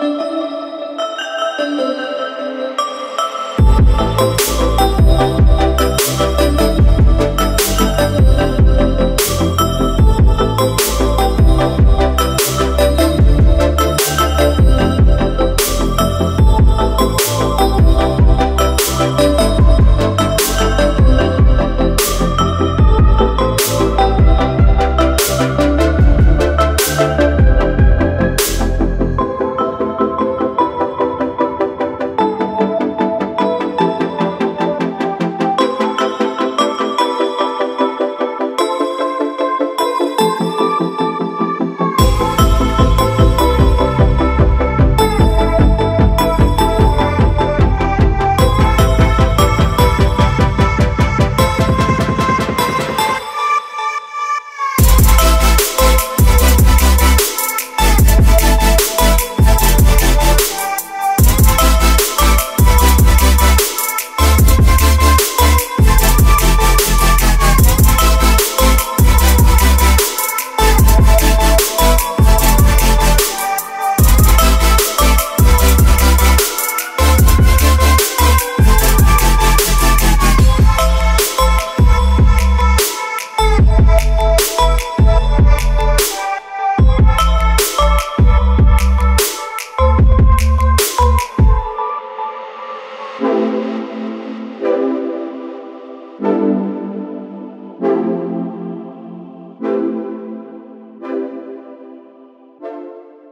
Música